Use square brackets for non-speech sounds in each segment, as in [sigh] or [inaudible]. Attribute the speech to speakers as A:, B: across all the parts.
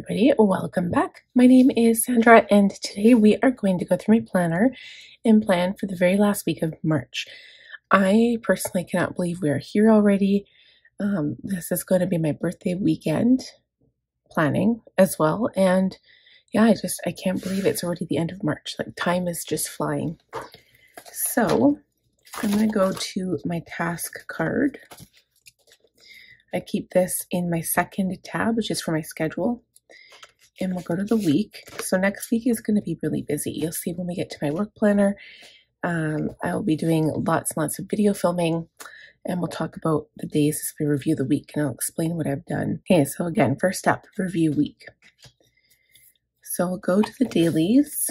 A: everybody. Welcome back. My name is Sandra, and today we are going to go through my planner and plan for the very last week of March. I personally cannot believe we are here already. Um, this is going to be my birthday weekend planning as well, and yeah, I just I can't believe it's already the end of March. Like time is just flying. So I'm going to go to my task card I keep this in my second tab, which is for my schedule. And we'll go to the week. So next week is going to be really busy. You'll see when we get to my work planner. Um, I will be doing lots and lots of video filming and we'll talk about the days as we review the week and I'll explain what I've done. Okay, so again, first up, review week. So we'll go to the dailies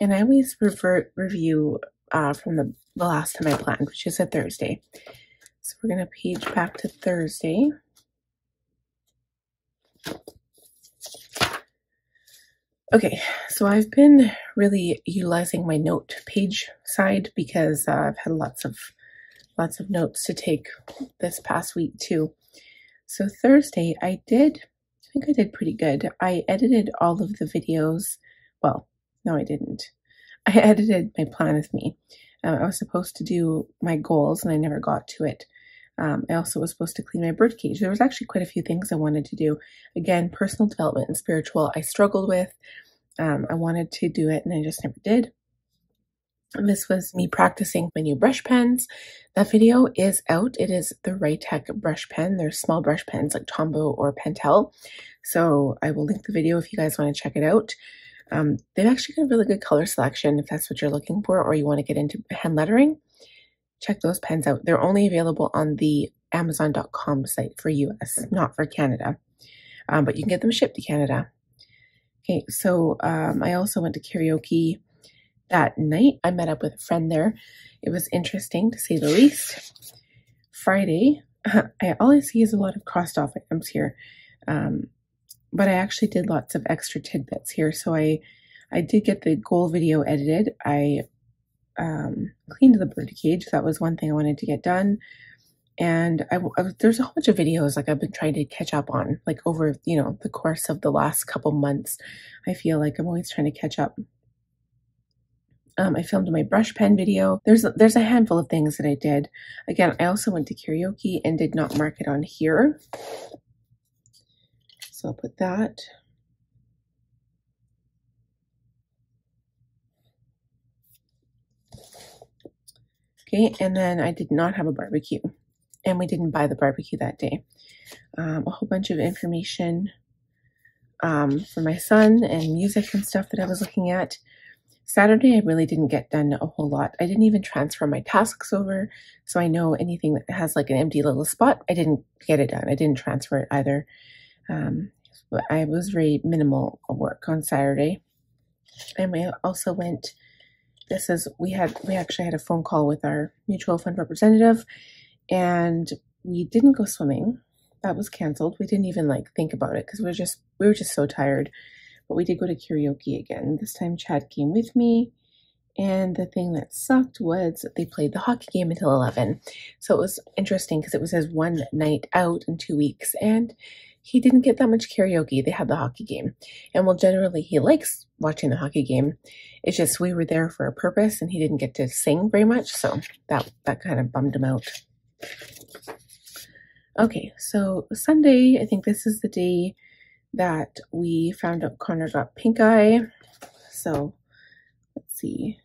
A: and I always revert review uh, from the, the last time I planned, which is a Thursday. So we're going to page back to Thursday. Okay, so I've been really utilizing my note page side because uh, I've had lots of lots of notes to take this past week too. So Thursday I did, I think I did pretty good. I edited all of the videos. Well, no, I didn't. I [laughs] edited my plan with me. Uh, I was supposed to do my goals and I never got to it. Um, I also was supposed to clean my birdcage. There was actually quite a few things I wanted to do. Again, personal development and spiritual, I struggled with. Um, I wanted to do it and I just never did. And this was me practicing my new brush pens. That video is out. It is the Raytech brush pen. They're small brush pens like Tombow or Pentel. So I will link the video if you guys want to check it out. Um, they've actually got a really good color selection if that's what you're looking for or you want to get into hand lettering check those pens out. They're only available on the Amazon.com site for US, not for Canada. Um, but you can get them shipped to Canada. Okay, so um, I also went to karaoke that night. I met up with a friend there. It was interesting to say the least. Friday, [laughs] I I see is a lot of crossed off items here. Um, but I actually did lots of extra tidbits here. So I, I did get the goal video edited. I um, cleaned the bird cage. That was one thing I wanted to get done. And I, I, there's a whole bunch of videos like I've been trying to catch up on, like over you know the course of the last couple months. I feel like I'm always trying to catch up. Um, I filmed my brush pen video. There's there's a handful of things that I did. Again, I also went to karaoke and did not mark it on here. So I'll put that. Okay, and then I did not have a barbecue, and we didn't buy the barbecue that day. Um, a whole bunch of information um, for my son and music and stuff that I was looking at. Saturday, I really didn't get done a whole lot. I didn't even transfer my tasks over, so I know anything that has like an empty little spot, I didn't get it done. I didn't transfer it either. Um, I was very minimal work on Saturday. And we also went this is we had we actually had a phone call with our mutual fund representative and we didn't go swimming. That was canceled. We didn't even like think about it because we were just we were just so tired. But we did go to karaoke again. This time chad came with me and the thing that sucked was they played the hockey game until 11 so it was interesting because it was his one night out in two weeks and he didn't get that much karaoke. They had the hockey game. And well, generally, he likes watching the hockey game. It's just we were there for a purpose and he didn't get to sing very much. So that, that kind of bummed him out. Okay, so Sunday, I think this is the day that we found out Connor got pink eye. So let's see.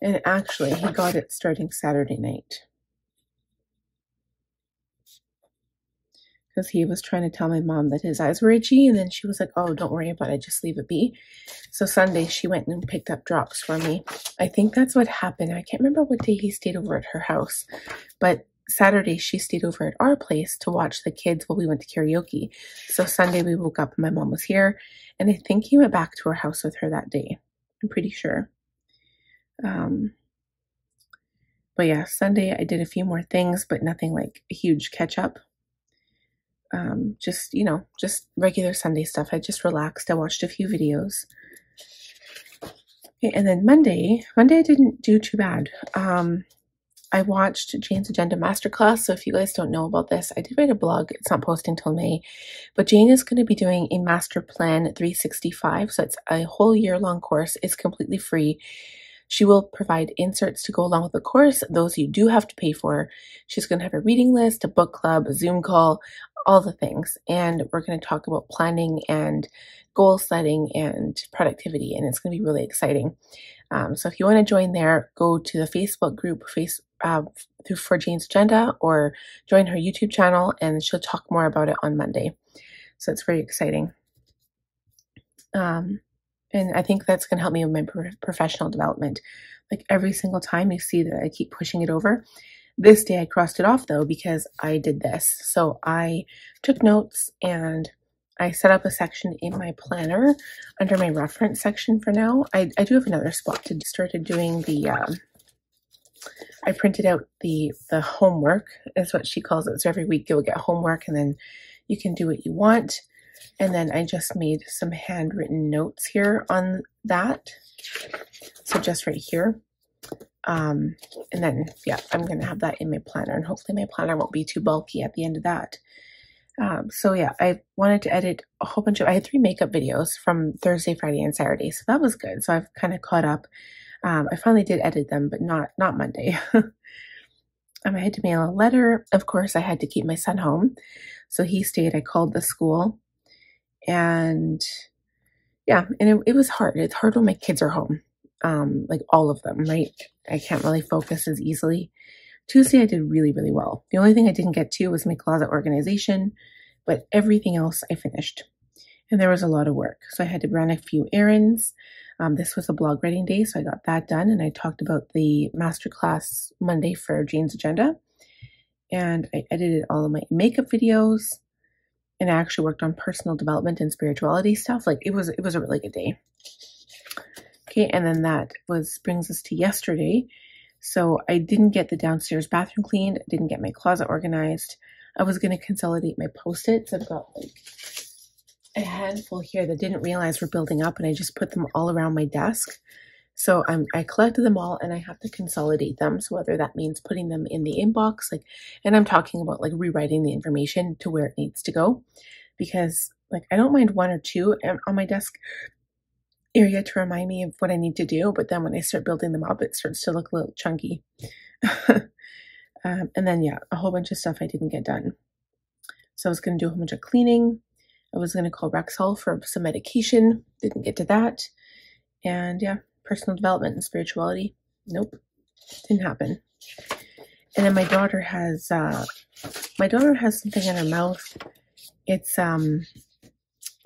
A: And actually, he got it starting Saturday night. Because he was trying to tell my mom that his eyes were itchy, and then she was like, Oh, don't worry about it, just leave it be. So Sunday, she went and picked up drops for me. I think that's what happened. I can't remember what day he stayed over at her house, but Saturday, she stayed over at our place to watch the kids while we went to karaoke. So Sunday, we woke up and my mom was here, and I think he went back to her house with her that day. I'm pretty sure. Um, but yeah, Sunday I did a few more things, but nothing like a huge catch up. Um, just, you know, just regular Sunday stuff. I just relaxed. I watched a few videos. Okay, and then Monday, Monday I didn't do too bad. Um, I watched Jane's Agenda Masterclass. So if you guys don't know about this, I did write a blog. It's not posting till May, but Jane is going to be doing a Master Plan 365. So it's a whole year long course. It's completely free. She will provide inserts to go along with the course. Those you do have to pay for. She's going to have a reading list, a book club, a Zoom call, all the things. And we're going to talk about planning and goal setting and productivity. And it's going to be really exciting. Um, so if you want to join there, go to the Facebook group face uh, through for Jane's Agenda or join her YouTube channel, and she'll talk more about it on Monday. So it's very exciting. Um, and I think that's going to help me with my pro- professional development. Like every single time you see that I keep pushing it over. This day I crossed it off though because I did this. So I took notes and I set up a section in my planner under my reference section for now. I, I do have another spot to started doing the, um, I printed out the, the homework is what she calls it. So every week you'll get homework and then you can do what you want. And then I just made some handwritten notes here on that. So just right here. Um, and then, yeah, I'm going to have that in my planner and hopefully my planner won't be too bulky at the end of that. Um, so yeah, I wanted to edit a whole bunch of, I had three makeup videos from Thursday, Friday, and Saturday. So that was good. So I've kind of caught up. Um, I finally did edit them, but not, not Monday. [laughs] um, I had to mail a letter. Of course, I had to keep my son home. So he stayed. I called the school and yeah, and it, it was hard. It's hard when my kids are home. Um, like all of them, right? I can't really focus as easily. Tuesday, I did really, really well. The only thing I didn't get to was my closet organization, but everything else I finished. And there was a lot of work. So I had to run a few errands. Um, this was a blog writing day, so I got that done. And I talked about the masterclass Monday for Jane's Agenda. And I edited all of my makeup videos. And I actually worked on personal development and spirituality stuff. Like it was, it was a really good day. Okay, and then that was brings us to yesterday. So I didn't get the downstairs bathroom cleaned, didn't get my closet organized. I was to consolidate my post-its. I've got like a handful here that didn't realize were building up and I just put them all around my desk. So I'm, I collected them all and I have to consolidate them. So whether that means putting them in the inbox, like, and I'm talking about like rewriting the information to where it needs to go because like I don't mind one or two on my desk area to remind me of what I need to do. But then when I start building them up, it starts to look a little chunky. [laughs] um, and then, yeah, a whole bunch of stuff I didn't get done. So I was going to do a whole bunch of cleaning. I was going to call Rexall for some medication. Didn't get to that. And yeah, personal development and spirituality. Nope, didn't happen. And then my daughter has, uh, my daughter has something in her mouth. It's um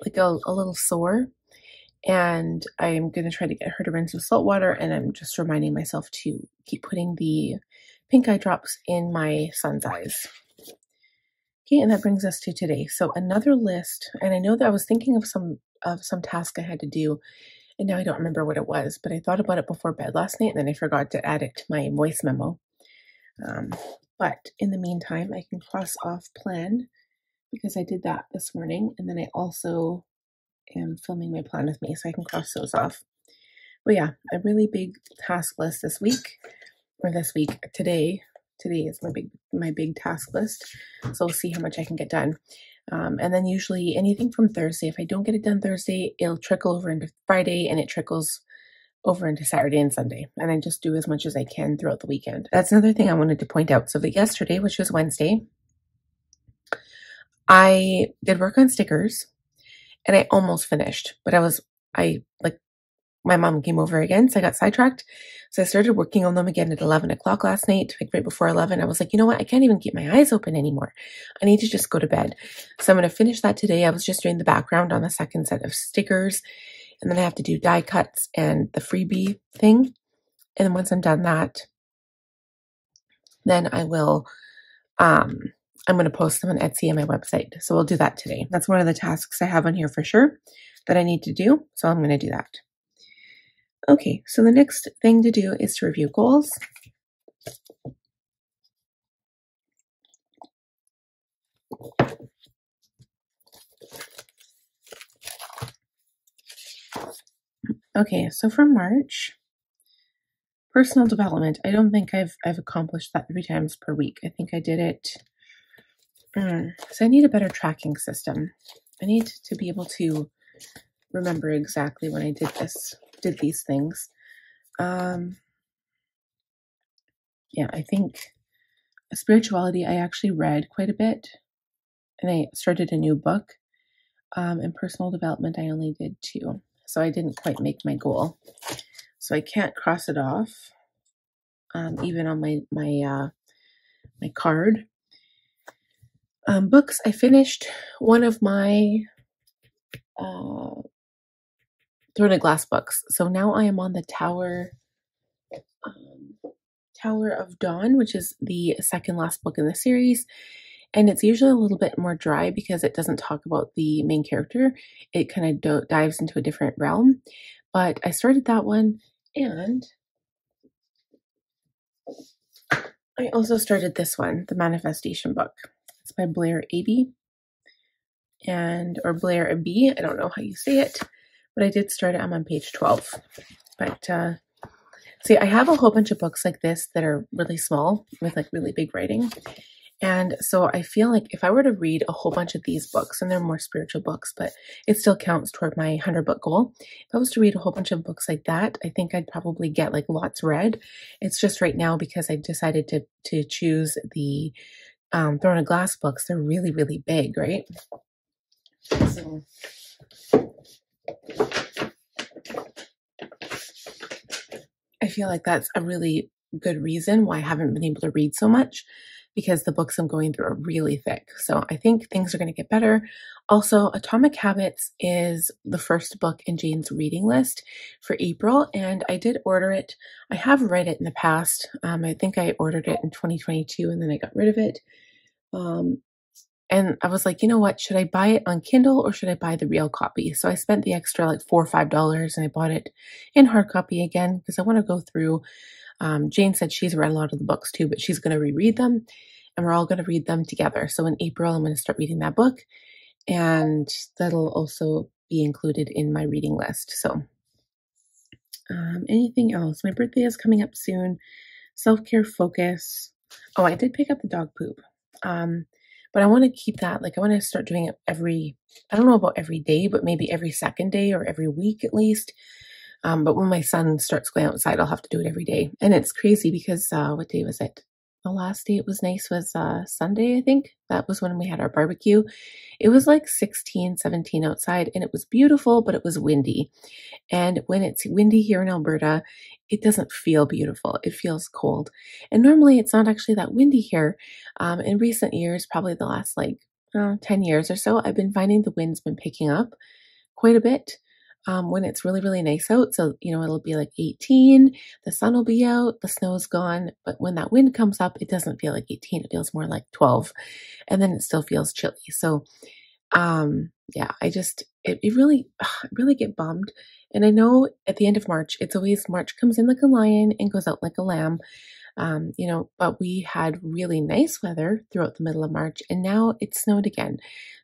A: like a, a little sore and I'm going to try to get her to rinse with salt water and I'm just reminding myself to keep putting the pink eye drops in my son's eyes. Okay, and that brings us to today. So another list, and I know that I was thinking of some of some task I had to do, and now I don't remember what it was, but I thought about it before bed last night, and then I forgot to add it to my voice memo. Um, but in the meantime, I can cross off plan because I did that this morning, and then I also am filming my plan with me so I can cross those off. But yeah, a really big task list this week, or this week, today. Today is my big my big task list, so we'll see how much I can get done. Um, and then usually anything from Thursday, if I don't get it done Thursday, it'll trickle over into Friday, and it trickles over into Saturday and Sunday. And I just do as much as I can throughout the weekend. That's another thing I wanted to point out. So that yesterday, which was Wednesday, I did work on stickers and I almost finished, but I was, I like, my mom came over again, so I got sidetracked. So I started working on them again at 11 o'clock last night, like right before 11. I was like, you know what? I can't even keep my eyes open anymore. I need to just go to bed. So I'm going to finish that today. I was just doing the background on the second set of stickers. And then I have to do die cuts and the freebie thing. And then once I'm done that, then I will, um, I'm going to post them on Etsy and my website. So we'll do that today. That's one of the tasks I have on here for sure that I need to do. So I'm going to do that. Okay, so the next thing to do is to review goals. Okay, so for March, personal development. I don't think I've I've accomplished that three times per week. I think I did it. Mm, so I need a better tracking system. I need to be able to remember exactly when I did this, did these things. Um, yeah, I think spirituality I actually read quite a bit, and I started a new book. Um, and personal development I only did two, so I didn't quite make my goal. So I can't cross it off, um, even on my my uh, my card. Um, books. I finished one of my uh, Throne of Glass books. So now I am on the Tower um, Tower of Dawn, which is the second last book in the series. And it's usually a little bit more dry because it doesn't talk about the main character. It kind of do- dives into a different realm. But I started that one and I also started this one, the Manifestation book. It's by Blair Aby and or Blair Aby. I don't know how you say it, but I did start it. I'm on page 12. But uh, see, I have a whole bunch of books like this that are really small with like really big writing. And so I feel like if I were to read a whole bunch of these books, and they're more spiritual books, but it still counts toward my 100 book goal. If I was to read a whole bunch of books like that, I think I'd probably get like lots read. It's just right now because I decided to, to choose the um, Throne of Glass books. They're really, really big, right? So I feel like that's a really good reason why I haven't been able to read so much because the books I'm going through are really thick. So I think things are going to get better. Also, Atomic Habits is the first book in Jane's reading list for April, and I did order it. I have read it in the past. Um, I think I ordered it in 2022 and then I got rid of it. Um, and I was like, you know what? Should I buy it on Kindle or should I buy the real copy? So I spent the extra like four or five dollars and I bought it in hard copy again because I want to go through um, Jane said she's read a lot of the books too, but she's going to reread them and we're all going to read them together. So in April, I'm going to start reading that book and that'll also be included in my reading list. So, um, anything else? My birthday is coming up soon. Self care focus. Oh, I did pick up the dog poop. Um, but I want to keep that. Like, I want to start doing it every, I don't know about every day, but maybe every second day or every week at least. Um, but when my son starts going outside, I'll have to do it every day. And it's crazy because, uh, what day was it? The last day it was nice was, uh, Sunday, I think. That was when we had our barbecue. It was like 16, 17 outside and it was beautiful, but it was windy. And when it's windy here in Alberta, it doesn't feel beautiful. It feels cold. And normally it's not actually that windy here. Um, in recent years, probably the last like uh, 10 years or so, I've been finding the wind's been picking up quite a bit um, when it's really, really nice out. So, you know, it'll be like 18, the sun will be out, the snow's gone. But when that wind comes up, it doesn't feel like 18, it feels more like 12. And then it still feels chilly. So, um, yeah, I just, it, it really, ugh, really get bummed. And I know at the end of March, it's always March comes in like a lion and goes out like a lamb. Um, you know, but we had really nice weather throughout the middle of March and now it snowed again.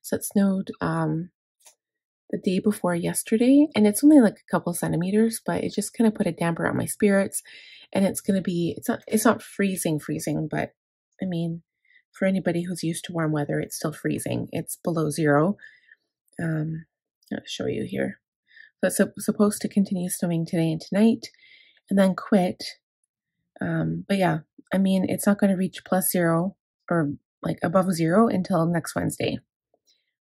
A: So it snowed, um, the day before yesterday and it's only like a couple centimeters but it just kind of put a damper on my spirits and it's going to be it's not it's not freezing freezing but i mean for anybody who's used to warm weather it's still freezing. It's below zero. Um i'll show you here. So it's supposed to continue snowing today and tonight and then quit. Um but yeah i mean it's not going to reach plus zero or like above zero until next wednesday.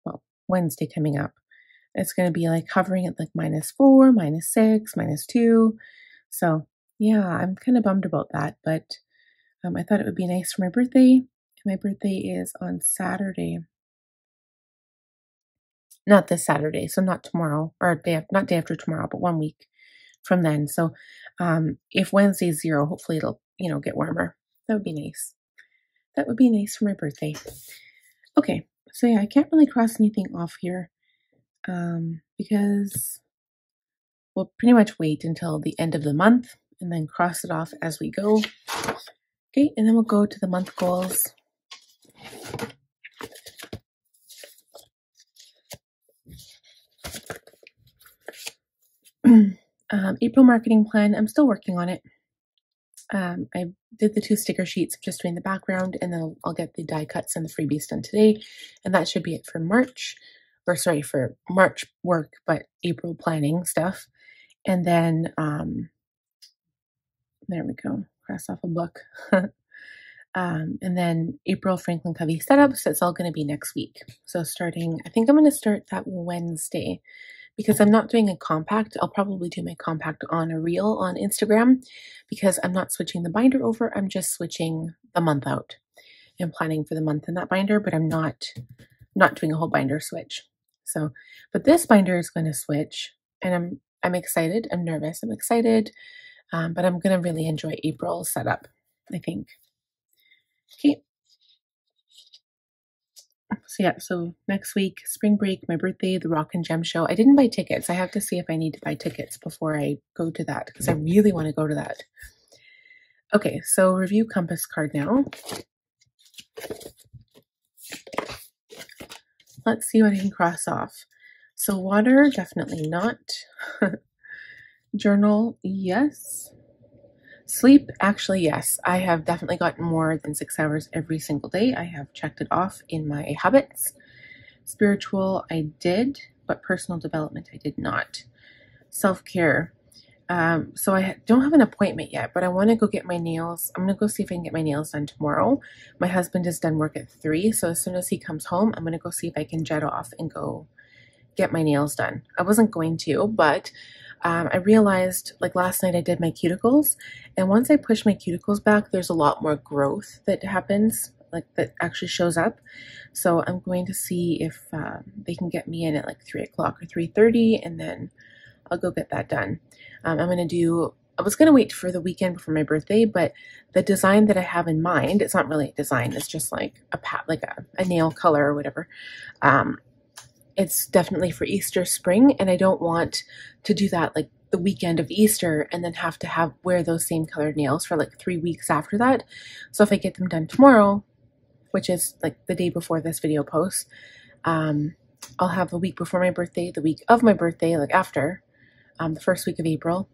A: Well wednesday coming up it's going to be like hovering at like minus four, minus six, minus two. So yeah, I'm kind of bummed about that, but um, I thought it would be nice for my birthday. My birthday is on Saturday. Not this Saturday, so not tomorrow, or day not day after tomorrow, but one week from then. So um, if Wednesday's zero, hopefully it'll you know get warmer. That would be nice. That would be nice for my birthday. Okay, so yeah, I can't really cross anything off here um, because we'll pretty much wait until the end of the month and then cross it off as we go. Okay, and then we'll go to the month goals. [clears throat] Um, April marketing plan, I'm still working on it. Um, I did the two sticker sheets, just doing the background, and then I'll, I'll get the die cuts and the freebies done today. And that should be it for March, or sorry, for March work, but April planning stuff. And then, um, there we go, cross off a book. [laughs] um, and then April Franklin Covey setups, that's all going to be next week. So starting, I think I'm going to start that Wednesday because I'm not doing a compact. I'll probably do my compact on a reel on Instagram because I'm not switching the binder over. I'm just switching the month out and planning for the month in that binder, but I'm not not doing a whole binder switch. So, but this binder is going to switch and I'm I'm excited. I'm nervous. I'm excited. Um, but I'm going to really enjoy April's setup, I think. Okay. So yeah, so next week, spring break, my birthday, the Rock and Gem show. I didn't buy tickets. I have to see if I need to buy tickets before I go to that because I really want to go to that. Okay, so review compass card now. Let's see what I can cross off. So water, definitely not. [laughs] Journal, yes. Sleep, actually, yes. I have definitely gotten more than six hours every single day. I have checked it off in my habits. Spiritual, I did, but personal development, I did not. Self care. Um, so I don't have an appointment yet, but I want to go get my nails. I'm going to go see if I can get my nails done tomorrow. My husband is done work at three, so as soon as he comes home, I'm going to go see if I can jet off and go get my nails done. I wasn't going to, but um, I realized like last night I did my cuticles, and once I push my cuticles back, there's a lot more growth that happens, like that actually shows up. So I'm going to see if um, they can get me in at like three o'clock or three thirty, and then I'll go get that done. Um, I'm gonna do. I was gonna wait for the weekend before my birthday, but the design that I have in mind, it's not really a design. It's just like a pat, like a, a nail color or whatever. Um, it's definitely for Easter spring, and I don't want to do that like the weekend of Easter and then have to have wear those same colored nails for like three weeks after that. So if I get them done tomorrow, which is like the day before this video posts, um, I'll have the week before my birthday, the week of my birthday, like after, um, the first week of April,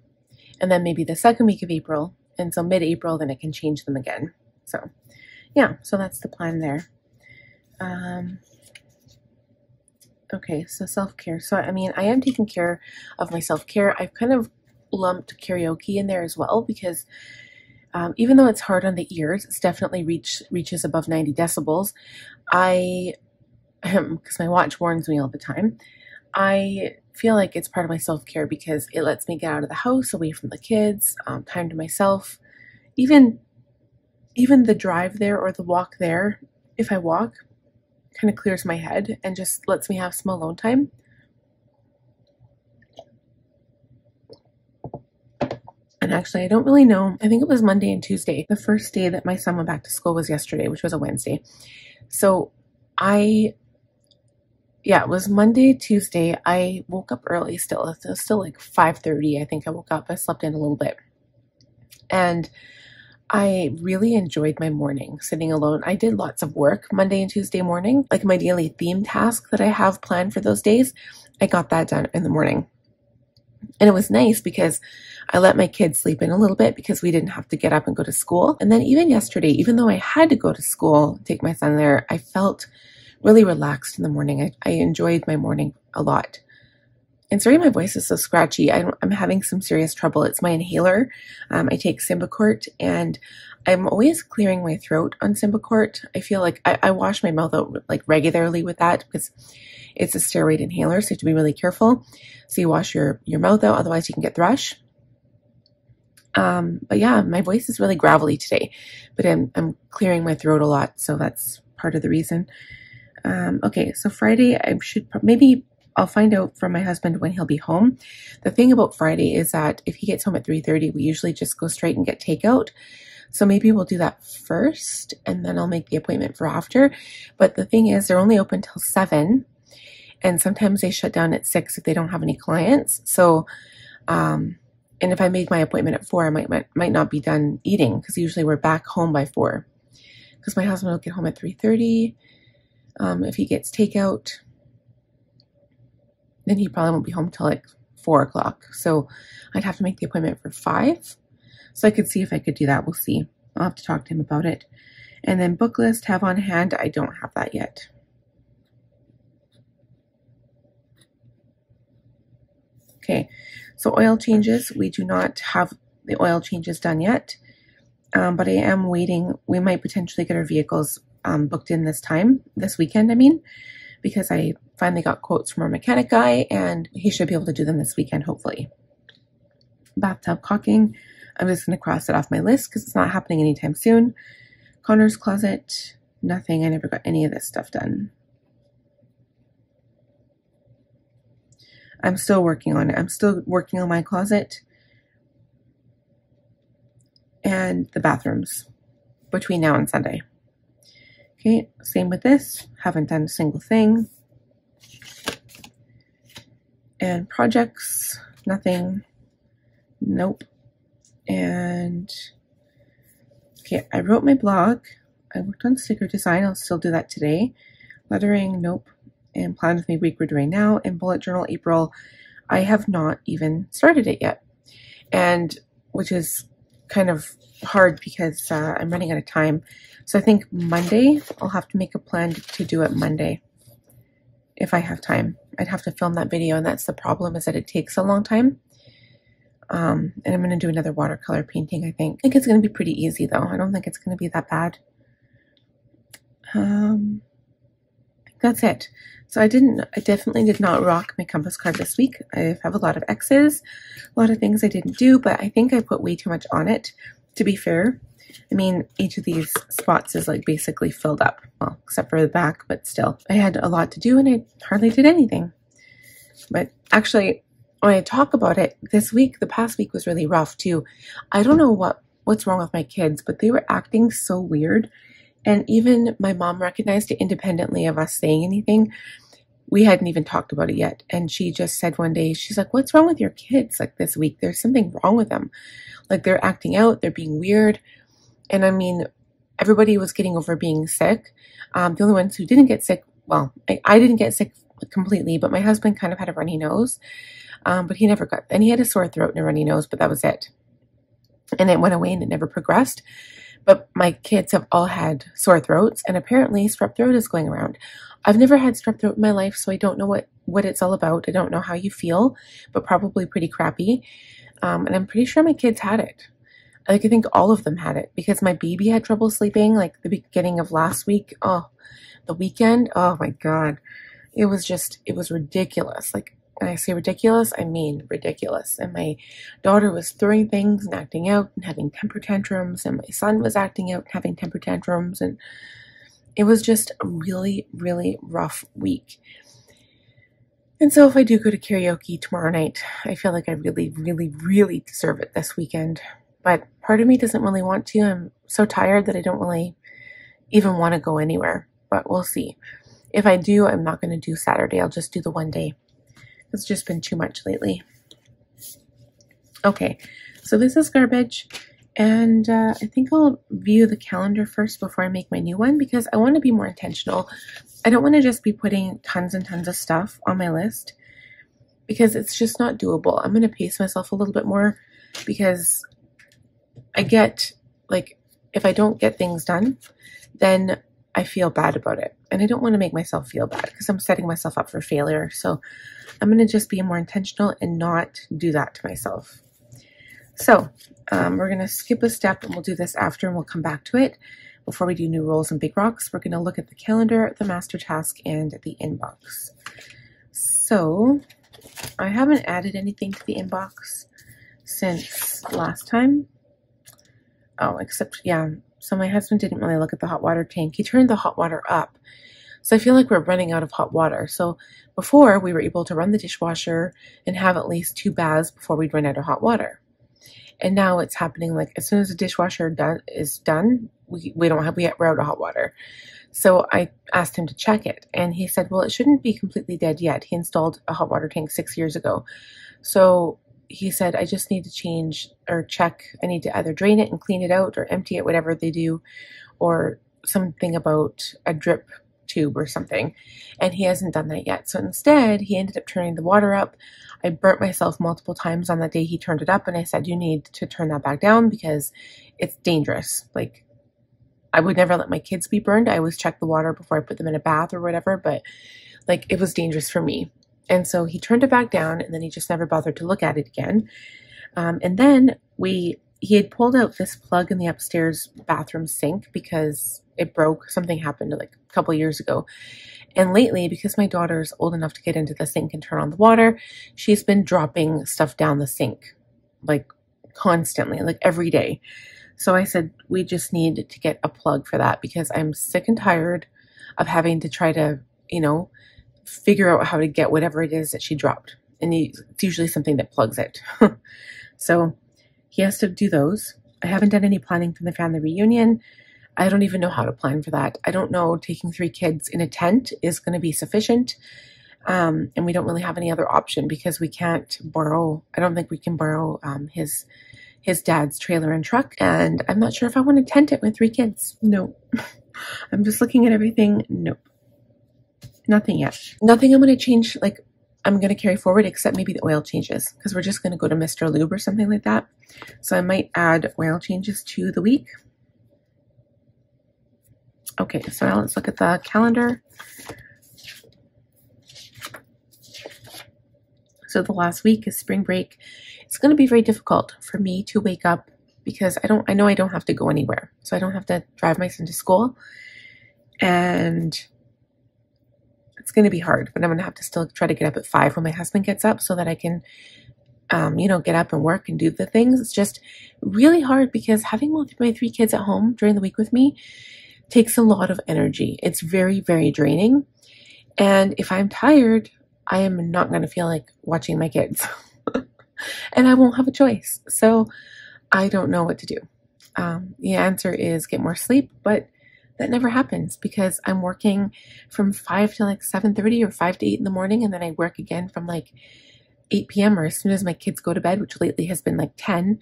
A: and then maybe the second week of April. And so mid-April, then I can change them again. So yeah, so that's the plan there. Um, Okay, so self-care. So, I mean, I am taking care of my self-care. I've kind of lumped karaoke in there as well because um, even though it's hard on the ears, it's definitely reach reaches above 90 decibels. I, [clears throat] because my watch warns me all the time, I feel like it's part of my self-care because it lets me get out of the house, away from the kids, um, time to myself. Even, even the drive there or the walk there, if I walk, kind of clears my head and just lets me have some alone time. And actually, I don't really know. I think it was Monday and Tuesday. The first day that my son went back to school was yesterday, which was a Wednesday. So I, yeah, it was Monday, Tuesday. I woke up early still. It was still like 5.30. I think I woke up. I slept in a little bit. And I really enjoyed my morning sitting alone. I did lots of work Monday and Tuesday morning, like my daily theme task that I have planned for those days. I got that done in the morning. And it was nice because I let my kids sleep in a little bit because we didn't have to get up and go to school. And then even yesterday, even though I had to go to school, take my son there, I felt really relaxed in the morning. I, I enjoyed my morning a lot and sorry my voice is so scratchy. I'm, I'm having some serious trouble. It's my inhaler. Um, I take Symbicort and I'm always clearing my throat on Symbicort. I feel like I, I, wash my mouth out like regularly with that because it's a steroid inhaler, so you have to be really careful. So you wash your, your mouth out, otherwise you can get thrush. Um, but yeah, my voice is really gravelly today, but I'm, I'm clearing my throat a lot, so that's part of the reason. Um, okay, so Friday I should maybe I'll find out from my husband when he'll be home. The thing about Friday is that if he gets home at 3.30, we usually just go straight and get takeout. So maybe we'll do that first and then I'll make the appointment for after. But the thing is, they're only open till 7 and sometimes they shut down at 6 if they don't have any clients. So, um, and if I made my appointment at 4, I might, might, might not be done eating because usually we're back home by 4. Because my husband will get home at 3.30 um, if he gets takeout then he probably won't be home till like four o'clock. So I'd have to make the appointment for five. So I could see if I could do that. We'll see. I'll have to talk to him about it. And then book list, have on hand. I don't have that yet. Okay, so oil changes. We do not have the oil changes done yet, um, but I am waiting. We might potentially get our vehicles um, booked in this time, this weekend, I mean, because I finally got quotes from our mechanic guy and he should be able to do them this weekend, hopefully. Bathtub caulking. I'm just going to cross it off my list because it's not happening anytime soon. Connor's closet. Nothing. I never got any of this stuff done. I'm still working on it. I'm still working on my closet and the bathrooms between now and Sunday. Okay, same with this. Haven't done a single thing. And projects, nothing. Nope. And okay, I wrote my blog. I worked on sticker design. I'll still do that today. Lettering, nope and Plan With Me week we're doing now, and Bullet Journal April, I have not even started it yet. And which is kind of hard because uh, I'm running out of time. So I think Monday, I'll have to make a plan to do it Monday if I have time. I'd have to film that video, and that's the problem is that it takes a long time. Um, and I'm going to do another watercolor painting, I think. I think it's going to be pretty easy, though. I don't think it's going to be that bad. Um, that's it. So I didn't, I definitely did not rock my compass card this week. I have a lot of X's, a lot of things I didn't do, but I think I put way too much on it, to be fair. I mean, each of these spots is like basically filled up. Well, except for the back, but still. I had a lot to do and I hardly did anything. But actually, when I talk about it, this week, the past week was really rough too. I don't know what what's wrong with my kids, but they were acting so weird and even my mom recognized it independently of us saying anything. We hadn't even talked about it yet. And she just said one day, she's like, What's wrong with your kids like this week? There's something wrong with them. Like they're acting out, they're being weird. And I mean, everybody was getting over being sick. Um, the only ones who didn't get sick, well, I, I, didn't get sick completely, but my husband kind of had a runny nose. Um, but he never got, and he had a sore throat and a runny nose, but that was it. And it went away and it never progressed. But my kids have all had sore throats, and apparently strep throat is going around. I've never had strep throat in my life, so I don't know what, what it's all about. I don't know how you feel, but probably pretty crappy. Um, and I'm pretty sure my kids had it. Like, I think all of them had it because my baby had trouble sleeping, like the beginning of last week. Oh, the weekend. Oh my God. It was just, it was ridiculous. Like, I say ridiculous, I mean ridiculous. And my daughter was throwing things and acting out and having temper tantrums, and my son was acting out and having temper tantrums. And it was just a really, really rough week. And so, if I do go to karaoke tomorrow night, I feel like I really, really, really deserve it this weekend. But part of me doesn't really want to. I'm so tired that I don't really even want to go anywhere. But we'll see. If I do, I'm not going to do Saturday. I'll just do the one day. It's just been too much lately. Okay, so this is garbage. And uh, I think I'll view the calendar first before I make my new one because I want to be more intentional. I don't want to just be putting tons and tons of stuff on my list because it's just not doable. I'm going to pace myself a little bit more because I get, like, if I don't get things done, then I feel bad about it. And I don't want to make myself feel bad because I'm setting myself up for failure. So I'm going to just be more intentional and not do that to myself. So um, we're going to skip a step and we'll do this after and we'll come back to it. Before we do new roles and big rocks, we're going to look at the calendar, the master task, and the inbox. So I haven't added anything to the inbox since last time. Oh, except, yeah, so my husband didn't really look at the hot water tank. He turned the hot water up. So I feel like we're running out of hot water. So before we were able to run the dishwasher and have at least two baths before we'd run out of hot water. And now it's happening like as soon as the dishwasher done, is done, we, we don't have, we, we're out of hot water. So I asked him to check it and he said, well, it shouldn't be completely dead yet. He installed a hot water tank six years ago. So he said, I just need to change or check. I need to either drain it and clean it out or empty it, whatever they do, or something about a drip tube or something. And he hasn't done that yet. So instead, he ended up turning the water up. I burnt myself multiple times on the day he turned it up, and I said, You need to turn that back down because it's dangerous. Like, I would never let my kids be burned. I always check the water before I put them in a bath or whatever, but like, it was dangerous for me. And so he turned it back down, and then he just never bothered to look at it again. Um, and then we he had pulled out this plug in the upstairs bathroom sink because it broke. Something happened like a couple years ago. And lately, because my daughter's old enough to get into the sink and turn on the water, she's been dropping stuff down the sink like constantly, like every day. So I said, we just need to get a plug for that because I'm sick and tired of having to try to, you know, figure out how to get whatever it is that she dropped. And it's usually something that plugs it. [laughs] so he has to do those. I haven't done any planning for the family reunion. I don't even know how to plan for that. I don't know taking three kids in a tent is going to be sufficient. Um, and we don't really have any other option because we can't borrow. I don't think we can borrow um, his his dad's trailer and truck. And I'm not sure if I want to tent it with three kids. No, [laughs] I'm just looking at everything. Nope, nothing yet. Nothing I'm going to change. Like I'm going to carry forward except maybe the oil changes because we're just going to go to Mr. Lube or something like that. So I might add oil changes to the week. Okay, so now let's look at the calendar. So the last week is spring break. It's going to be very difficult for me to wake up because I don't I know I don't have to go anywhere. So I don't have to drive my son to school. And it's going to be hard, but I'm going to have to still try to get up at 5 when my husband gets up so that I can um, you know, get up and work and do the things. It's just really hard because having my three kids at home during the week with me takes a lot of energy. It's very, very draining. And if I'm tired, I am not going to feel like watching my kids. [laughs] and I won't have a choice. So I don't know what to do. Um, the answer is get more sleep, but that never happens because I'm working from 5 to like 7.30 or 5 to 8 in the morning and then I work again from like 8 p.m. or as soon as my kids go to bed, which lately has been like 10,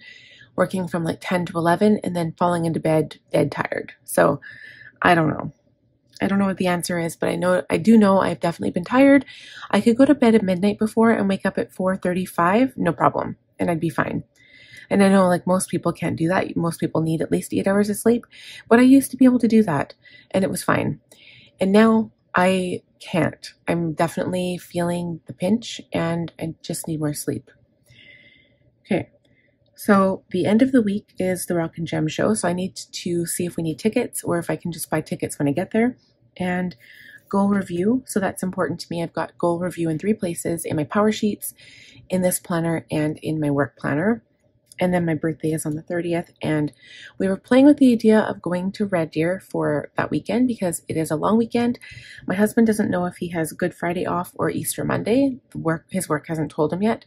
A: working from like 10 to 11 and then falling into bed dead tired. So I don't know. I don't know what the answer is, but I know I do know I've definitely been tired. I could go to bed at midnight before and wake up at 4:35, no problem, and I'd be fine. And I know like most people can't do that. Most people need at least 8 hours of sleep, but I used to be able to do that and it was fine. And now I can't. I'm definitely feeling the pinch and I just need more sleep. Okay. So the end of the week is the Rock and Gem show. So I need to see if we need tickets or if I can just buy tickets when I get there. And goal review. So that's important to me. I've got goal review in three places in my power sheets, in this planner, and in my work planner and then my birthday is on the 30th. And we were playing with the idea of going to Red Deer for that weekend because it is a long weekend. My husband doesn't know if he has Good Friday off or Easter Monday. Work his work hasn't told him yet,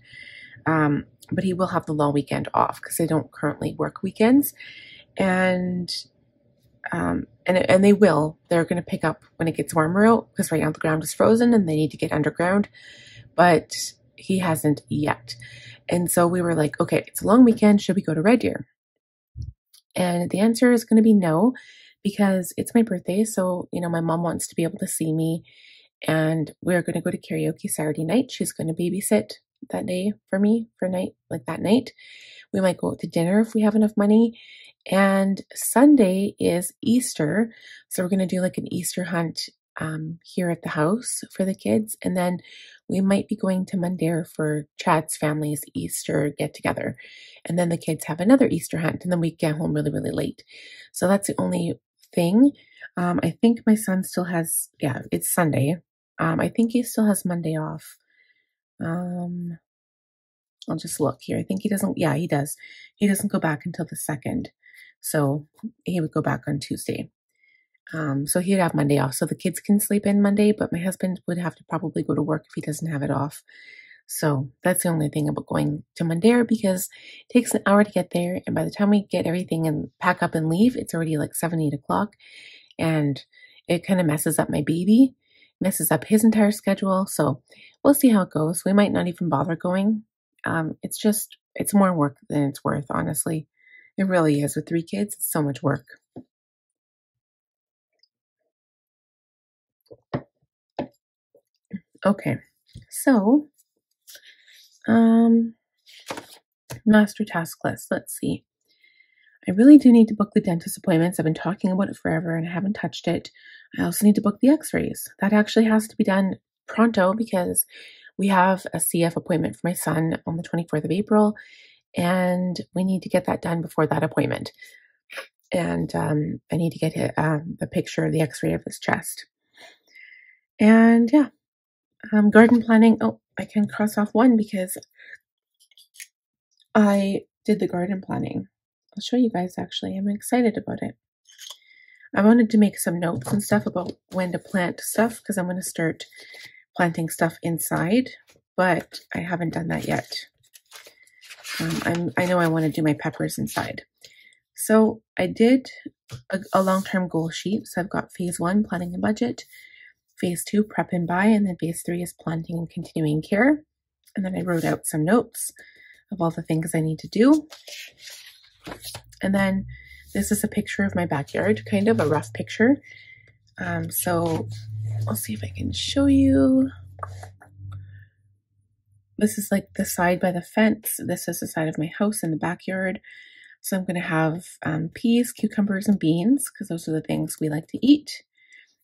A: um, but he will have the long weekend off because they don't currently work weekends, and um, and and they will. They're going to pick up when it gets warmer out because right now the ground is frozen and they need to get underground, but he hasn't yet. And so we were like, okay, it's a long weekend. Should we go to Red Deer? And the answer is going to be no, because it's my birthday. So, you know, my mom wants to be able to see me. And we're going to go to karaoke Saturday night. She's going to babysit that day for me for night, like that night. We might go out to dinner if we have enough money. And Sunday is Easter. So we're going to do like an Easter hunt um, here at the house for the kids. And then we might be going to Mundare for Chad's family's Easter get together. And then the kids have another Easter hunt, and then we get home really, really late. So that's the only thing. Um, I think my son still has, yeah, it's Sunday. Um, I think he still has Monday off. Um, I'll just look here. I think he doesn't, yeah, he does. He doesn't go back until the second. So he would go back on Tuesday. Um, so he'd have Monday off. So the kids can sleep in Monday, but my husband would have to probably go to work if he doesn't have it off. So that's the only thing about going to Mundare because it takes an hour to get there. And by the time we get everything and pack up and leave, it's already like seven, eight o'clock. And it kind of messes up my baby, messes up his entire schedule. So we'll see how it goes. We might not even bother going. Um, it's just, it's more work than it's worth, honestly. It really is. With three kids, it's so much work. Okay, so Um, master task list. Let's see. I really do need to book the dentist appointments. I've been talking about it forever and I haven't touched it. I also need to book the x rays. That actually has to be done pronto because we have a CF appointment for my son on the 24th of April and we need to get that done before that appointment. And um, I need to get a, um, a picture of the x ray of his chest. And yeah, um, garden planning. Oh, I can cross off one because I did the garden planning. I'll show you guys actually. I'm excited about it. I wanted to make some notes and stuff about when to plant stuff because I'm going to start planting stuff inside, but I haven't done that yet. Um, I'm, I know I want to do my peppers inside. So I did a, a long-term goal sheet. So I've got phase one, planning and budget, phase two, prep and buy, and then phase three is planting and continuing care. And then I wrote out some notes of all the things I need to do. And then this is a picture of my backyard, kind of a rough picture. Um, so I'll see if I can show you. This is like the side by the fence. This is the side of my house in the backyard. So I'm going to have um, peas, cucumbers, and beans because those are the things we like to eat.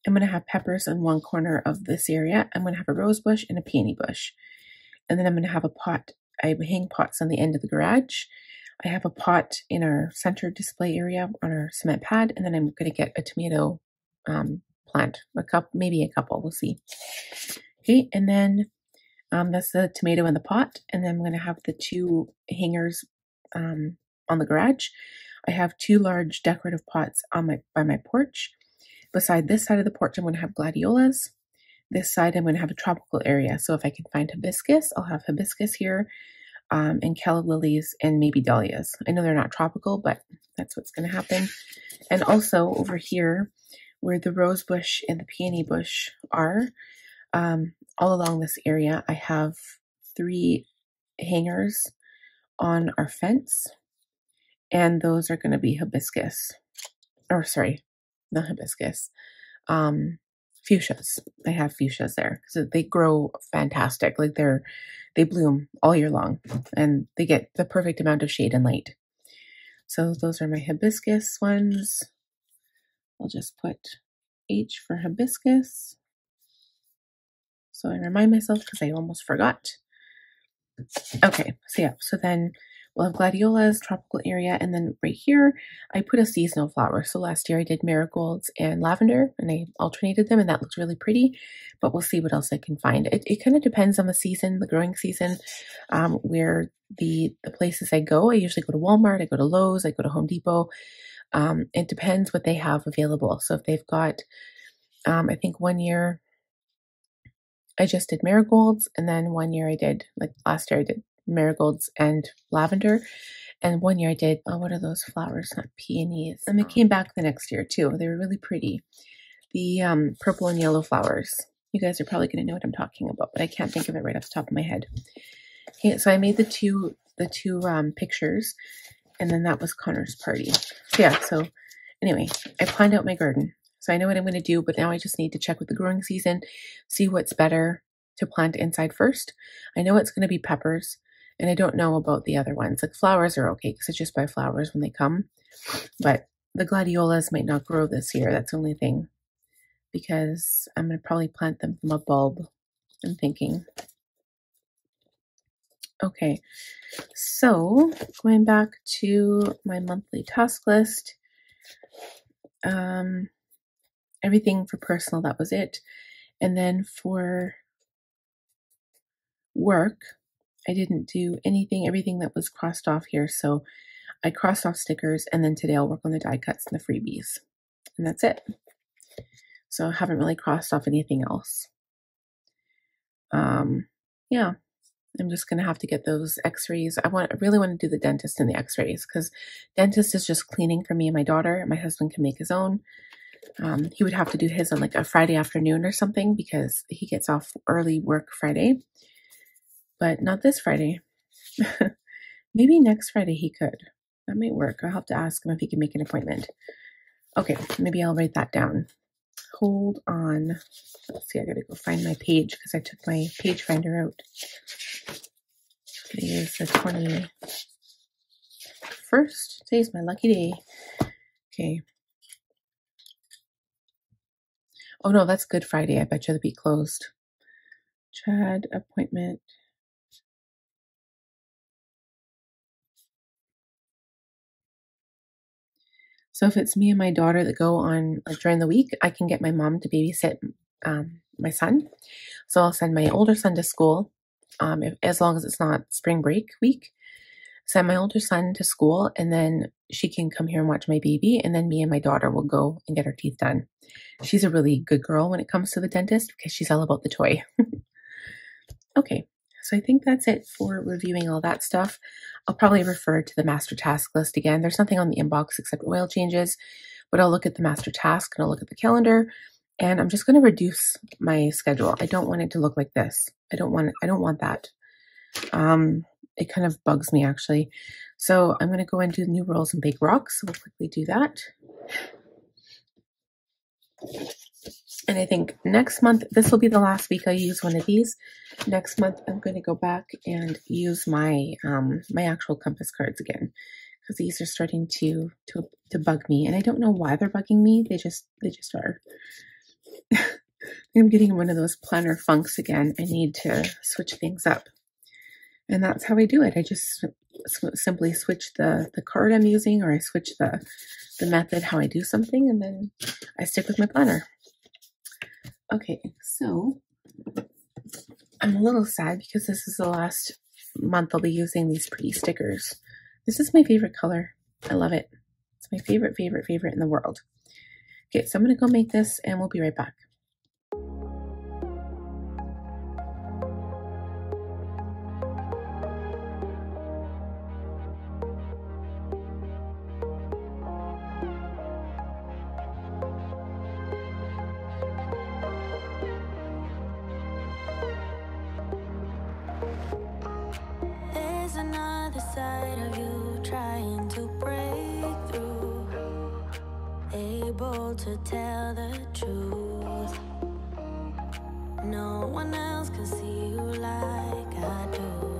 A: I'm going to have peppers in one corner of this area. I'm going to have a rose bush and a peony bush. And then I'm going to have a pot. I hang pots on the end of the garage. I have a pot in our center display area on our cement pad. And then I'm going to get a tomato um, plant, a cup, maybe a couple. We'll see. Okay. And then um, that's the tomato in the pot. And then I'm going to have the two hangers um, on the garage. I have two large decorative pots on my by my porch. Beside this side of the porch, I'm going to have gladiolas. This side, I'm going to have a tropical area. So if I can find hibiscus, I'll have hibiscus here, um, and calla lilies, and maybe dahlias. I know they're not tropical, but that's what's going to happen. And also over here, where the rose bush and the peony bush are, um, all along this area, I have three hangers on our fence and those are going to be hibiscus or sorry not hibiscus um fuchsias. I have fuchsias there because they grow fantastic. Like they're they bloom all year long and they get the perfect amount of shade and light. So those are my hibiscus ones. I'll just put h for hibiscus. So i remind myself because i almost forgot. Okay so yeah. So then We'll have gladiolas, tropical area, and then right here, I put a seasonal flower. So last year I did marigolds and lavender, and I alternated them, and that looks really pretty, but we'll see what else I can find. It, it kind of depends on the season, the growing season, um, where the, the places I go. I usually go to Walmart, I go to Lowe's, I go to Home Depot. Um, it depends what they have available. So if they've got, um, I think one year I just did marigolds, and then one year I did, like last year I did marigolds and lavender. And one year I did, oh, what are those flowers? Not peonies. And they came back the next year too. They were really pretty. The um, purple and yellow flowers. You guys are probably going to know what I'm talking about, but I can't think of it right off the top of my head. Okay, so I made the two the two um, pictures, and then that was Connor's party. So yeah, so anyway, I planned out my garden. So I know what I'm going to do, but now I just need to check with the growing season, see what's better to plant inside first. I know it's going to be peppers. And I don't know about the other ones. Like flowers are okay because I just buy flowers when they come. But the gladiolas might not grow this year. That's the only thing. Because I'm going to probably plant them from a bulb. I'm thinking. Okay, so going back to my monthly task list, um, everything for personal, that was it. And then for work, I didn't do anything, everything that was crossed off here. So I crossed off stickers and then today I'll work on the die cuts and the freebies. And that's it. So I haven't really crossed off anything else. Um, yeah, I'm just going to have to get those x-rays. I want, I really want to do the dentist and the x-rays because dentist is just cleaning for me and my daughter. My husband can make his own. Um, he would have to do his on like a Friday afternoon or something because he gets off early work Friday but not this Friday. [laughs] Maybe next Friday he could. That might work. I'll have to ask him if he can make an appointment. Okay, maybe I'll write that down. Hold on. Let's see, I gotta go find my page because I took my page finder out. Today is the 21st. Today's my lucky day. Okay. Oh no, that's Good Friday. I bet you they'll be closed. Chad appointment. So if it's me and my daughter that go on like during the week, I can get my mom to babysit um, my son. So I'll send my older son to school, um, if, as long as it's not spring break week. Send my older son to school, and then she can come here and watch my baby, and then me and my daughter will go and get her teeth done. She's a really good girl when it comes to the dentist because she's all about the toy. [laughs] okay, so I think that's it for reviewing all that stuff. I'll probably refer to the master task list again. There's nothing on the inbox except oil changes, but I'll look at the master task and I'll look at the calendar and I'm just going to reduce my schedule. I don't want it to look like this. I don't want I don't want that. Um, it kind of bugs me actually. So I'm going to go into new roles and big rocks. So we'll quickly do that. And I think next month, this will be the last week I use one of these. Next month, I'm going to go back and use my um, my actual compass cards again because these are starting to to to bug me, and I don't know why they're bugging me. They just they just are. [laughs] I'm getting one of those planner funks again. I need to switch things up, and that's how I do it. I just simply switch the the card I'm using, or I switch the the method how I do something, and then I stick with my planner. Okay, so I'm a little sad because this is the last month I'll be using these pretty stickers. This is my favorite color. I love it. It's my favorite, favorite, favorite in the world. Okay, so I'm going to go make this and we'll be right back.
B: To tell the truth. No one else can see you like I do.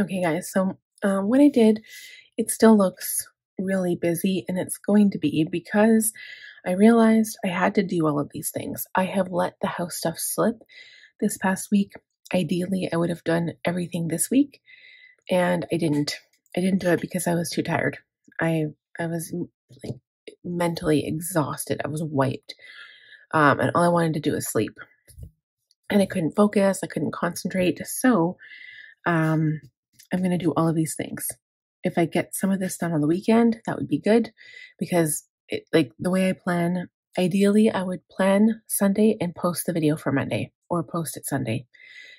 A: Okay, guys, so um, what I did, it still looks really busy, and it's going to be because I realized I had to do all of these things. I have let the house stuff slip this past week. Ideally, I would have done everything this week, and I didn't. I didn't do it because I was too tired. I I was like mentally exhausted. I was wiped, um, and all I wanted to do was sleep, and I couldn't focus. I couldn't concentrate. So, um, I'm going to do all of these things. If I get some of this done on the weekend, that would be good because it, like the way I plan, ideally I would plan Sunday and post the video for Monday or post it Sunday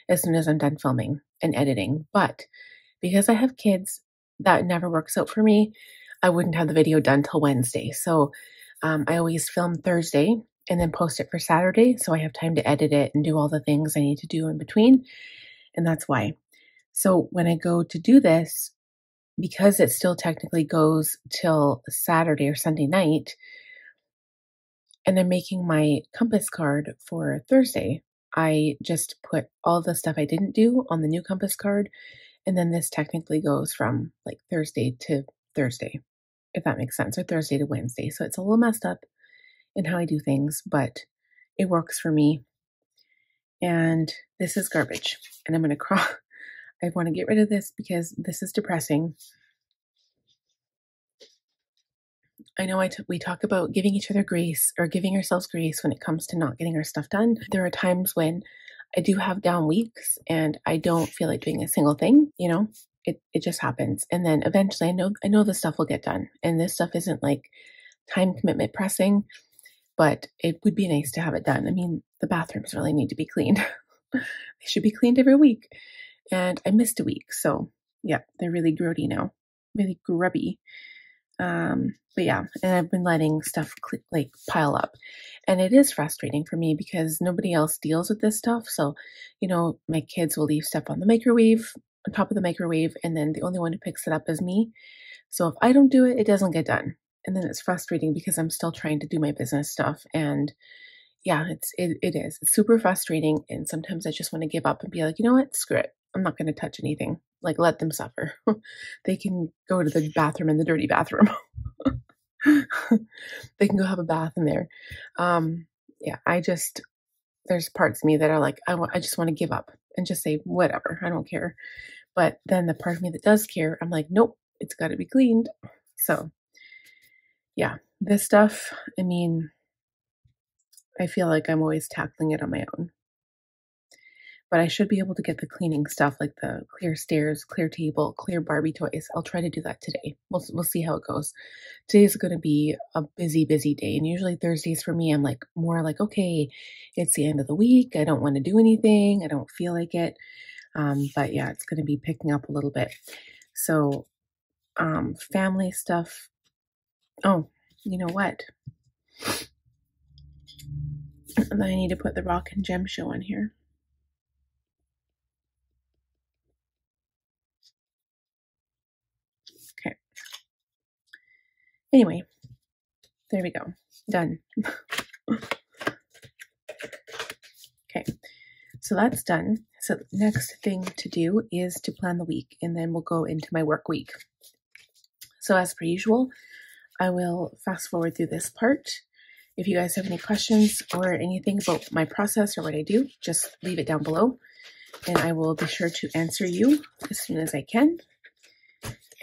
A: as soon as I'm done filming and editing. But because I have kids, that never works out for me. I wouldn't have the video done till Wednesday. So um, I always film Thursday and then post it for Saturday. So I have time to edit it and do all the things I need to do in between. And that's why. So when I go to do this, because it still technically goes till Saturday or Sunday night, and I'm making my compass card for Thursday, I just put all the stuff I didn't do on the new compass card. And then this technically goes from like Thursday to Thursday, if that makes sense, or Thursday to Wednesday. So it's a little messed up in how I do things, but it works for me. And this is garbage. And I'm going to cross, I want to get rid of this because this is depressing. I know I t- we talk about giving each other grace or giving ourselves grace when it comes to not getting our stuff done. There are times when I do have down weeks and I don't feel like doing a single thing, you know, it, it just happens. And then eventually I know, I know the stuff will get done. And this stuff isn't like time commitment pressing, but it would be nice to have it done. I mean, the bathrooms really need to be cleaned. [laughs] they should be cleaned every week. And I missed a week. So yeah, they're really grody now, really grubby. Um, but yeah, and I've been letting stuff cl- like pile up. And it is frustrating for me because nobody else deals with this stuff. So, you know, my kids will leave stuff on the microwave, on top of the microwave, and then the only one who picks it up is me. So if I don't do it, it doesn't get done. And then it's frustrating because I'm still trying to do my business stuff. And yeah, it's, it, it is. It's super frustrating. And sometimes I just want to give up and be like, you know what? Screw it. I'm not going to touch anything. Like, let them suffer. [laughs] they can go to the bathroom in the dirty bathroom. [laughs] they can go have a bath in there. Um, yeah, I just, there's parts of me that are like, I, I just want to give up and just say, whatever, I don't care. But then the part of me that does care, I'm like, nope, it's got to be cleaned. So, yeah, this stuff, I mean, I feel like I'm always tackling it on my own but I should be able to get the cleaning stuff like the clear stairs, clear table, clear Barbie toys. I'll try to do that today. We'll we'll see how it goes. Today's going to be a busy busy day and usually Thursdays for me I'm like more like okay, it's the end of the week. I don't want to do anything. I don't feel like it. Um, but yeah, it's going to be picking up a little bit. So um family stuff. Oh, you know what? And I need to put the Rock and Gem show on here. Anyway, there we go. Done. [laughs] okay, so that's done. So next thing to do is to plan the week, and then we'll go into my work week. So as per usual, I will fast forward through this part. If you guys have any questions or anything about my process or what I do, just leave it down below and I will be sure to answer you as soon as I can.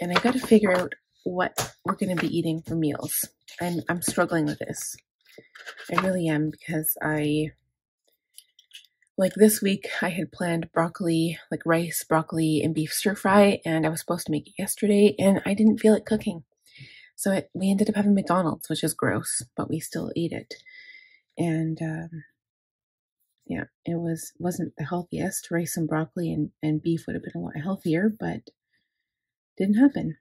A: And I got to figure out what we're going to be eating for meals. I'm, I'm struggling with this. I really am because I, like this week, I had planned broccoli, like rice, broccoli, and beef stir fry, and I was supposed to make it yesterday, and I didn't feel like cooking. So it, we ended up having McDonald's, which is gross, but we still ate it. And um, yeah, it was wasn't the healthiest. Rice and broccoli and, and beef would have been a lot healthier, but didn't happen.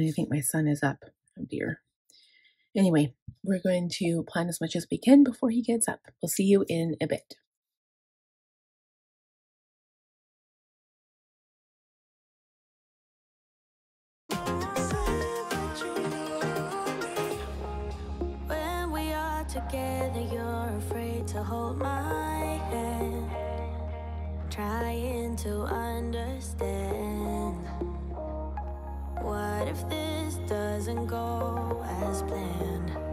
A: I think my son is up. Oh dear. Anyway, we're going to plan as much as we can before he gets up. We'll see you in a bit.
B: Together, you're afraid to hold my hand. Trying to understand. What if this doesn't go as planned?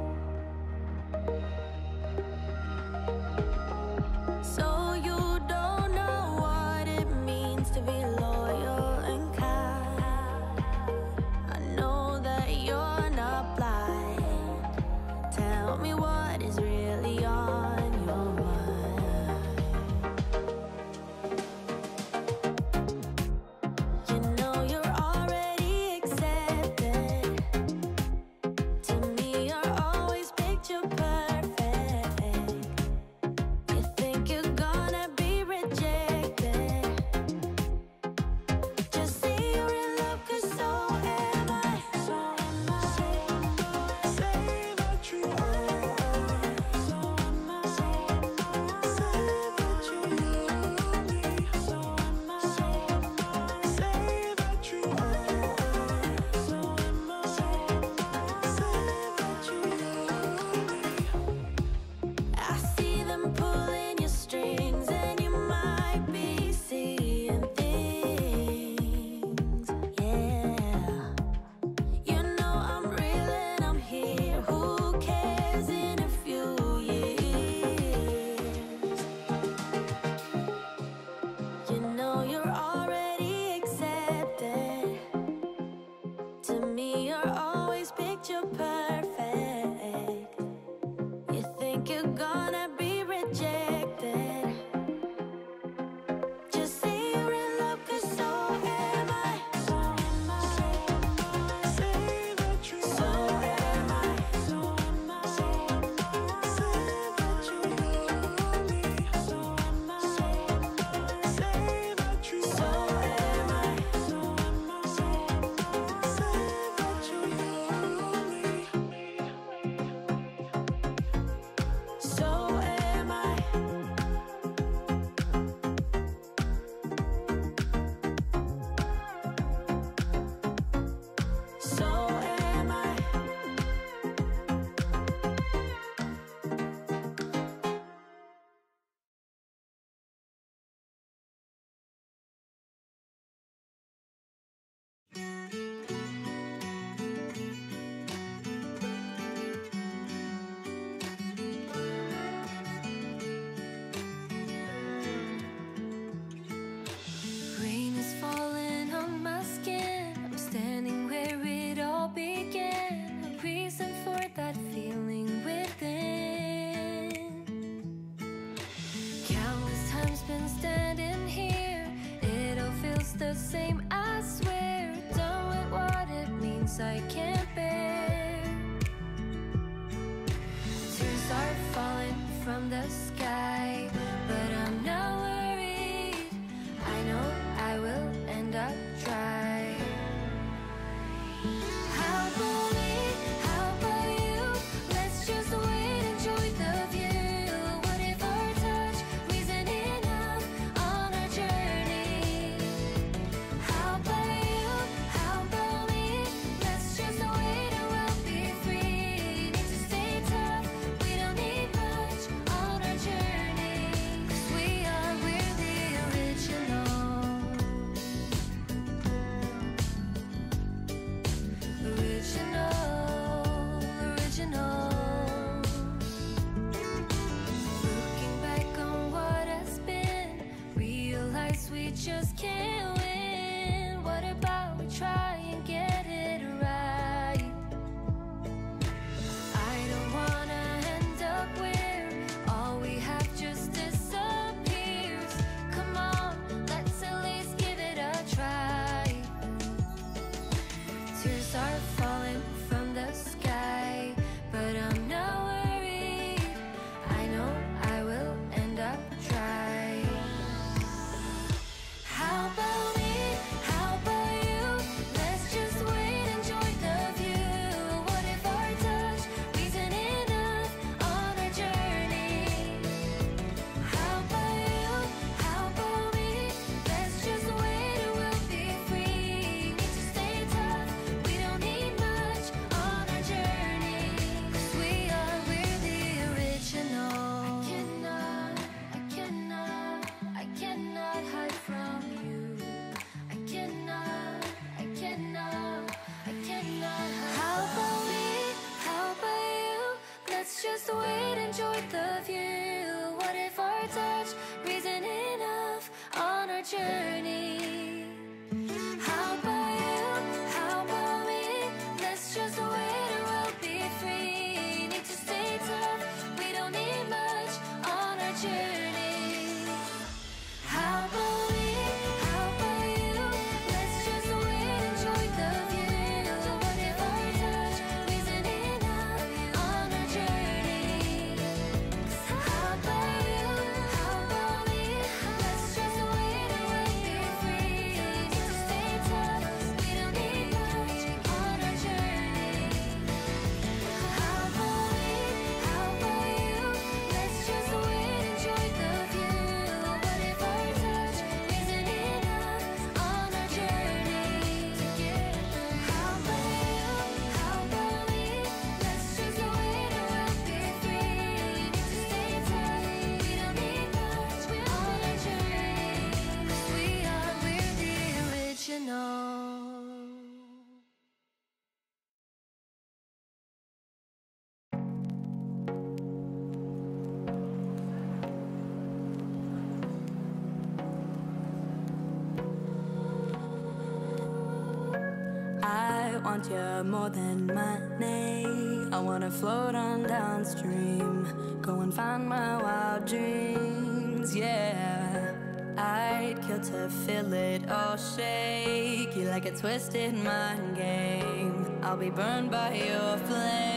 C: Want you more than money. I wanna float on downstream, go and find my wild dreams. Yeah, I'd kill to feel it all shake you like a twisted mind game. I'll be burned by your flame.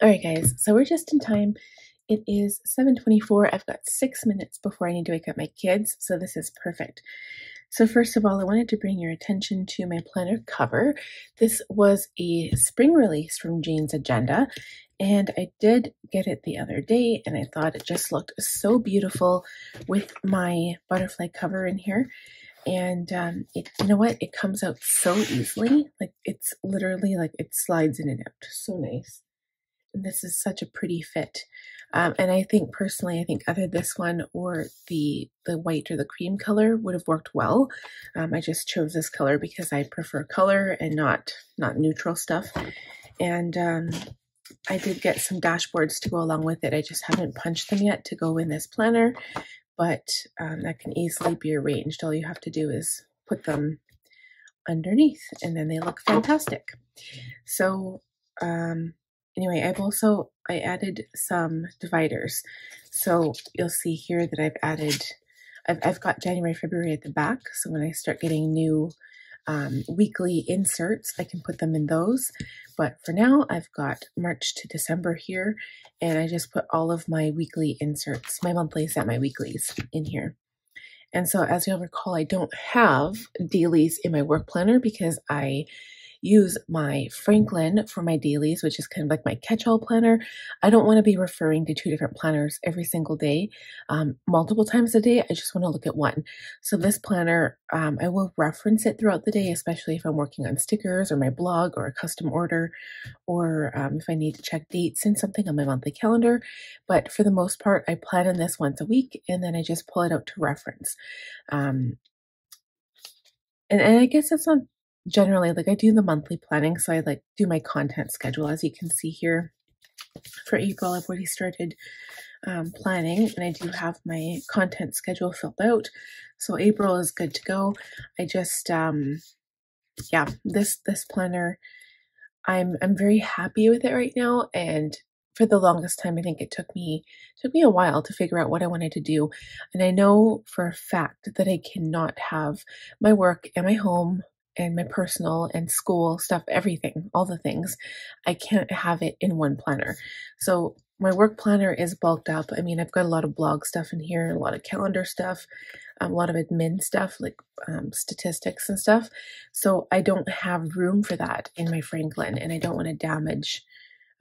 A: All right, guys. So we're just in time. It is 7:24. I've got 6 minutes before I need to wake up my kids, so this is perfect. So first of all, I wanted to bring your attention to my planner cover. This was a spring release from Jane's Agenda, and I did get it the other day and I thought it just looked so beautiful with my butterfly cover in here. And um, it, you know what? It comes out so easily. Like it's literally like it slides in and out. So nice. This is such a pretty fit. Um, and I think personally, I think either this one or the the white or the cream color would have worked well. Um, I just chose this color because I prefer color and not not neutral stuff. And um, I did get some dashboards to go along with it. I just haven't punched them yet to go in this planner, but um, that can easily be arranged. All you have to do is put them underneath and then they look fantastic. So um, anyway, I've also I added some dividers. So you'll see here that I've added, I've, I've got January, February at the back. So when I start getting new um, weekly inserts, I can put them in those. But for now, I've got March to December here, and I just put all of my weekly inserts, my monthlies and my weeklies in here. And so as you'll recall, I don't have dailies in my work planner because I use my Franklin for my dailies, which is kind of like my catch-all planner. I don't want to be referring to two different planners every single day, um, multiple times a day. I just want to look at one. So this planner, um, I will reference it throughout the day, especially if I'm working on stickers or my blog or a custom order, or um, if I need to check dates and something on my monthly calendar. But for the most part, I plan in this once a week and then I just pull it out to reference. Um, and, and I guess that's not generally like I do the monthly planning, so I like do my content schedule as you can see here. For April, I've already started um, planning and I do have my content schedule filled out. So April is good to go. I just um yeah, this this planner I'm I'm very happy with it right now and for the longest time I think it took me took me a while to figure out what I wanted to do and I know for a fact that I cannot have my work and my home and my personal and school stuff, everything, all the things. I can't have it in one planner. So my work planner is bulked up. I mean, I've got a lot of blog stuff in here, a lot of calendar stuff, um, a lot of admin stuff like um, statistics and stuff. So I don't have room for that in my Franklin, and I don't want to damage